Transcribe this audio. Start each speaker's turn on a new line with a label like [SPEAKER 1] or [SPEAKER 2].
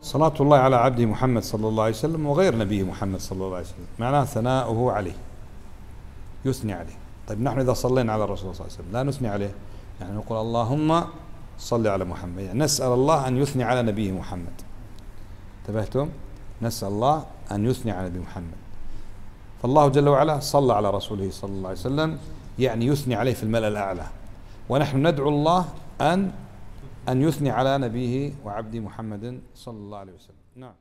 [SPEAKER 1] صلاة الله على عبده محمد صلى الله عليه وسلم وغير نبيه محمد صلى الله عليه وسلم. معناه ثناؤه عليه. يثني عليه. طيب نحن إذا صلينا على الرسول صلى الله عليه وسلم لا نثني عليه. يعني نقول اللهم صل على محمد. يعني نسأل الله أن يثني على نبيه محمد. انتبهتم؟ نسأل الله أن يثني على نبي محمد. فالله جل وعلا صلى على رسوله صلى الله عليه وسلم يعني يثني عليه في الملأ الأعلى. ونحن ندعو الله أن أن يثني على نبيه وعبده محمد صلى الله عليه وسلم. نعم.